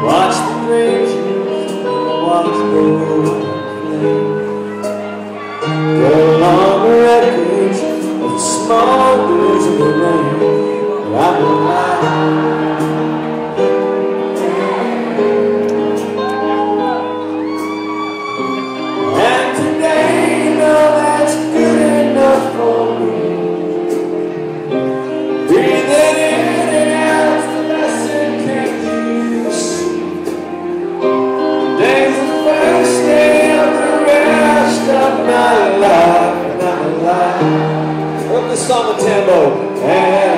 Watch the graves, watch the flame. summer tempo. And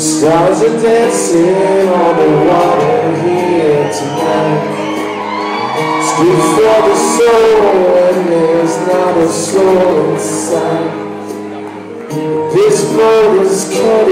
Stars are dancing on the water here tonight Streets for the soul and there's not a soul in sight. This boat is cutting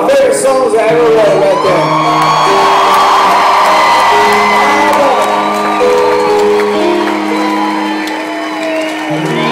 our favorite songs I ever wrote right there.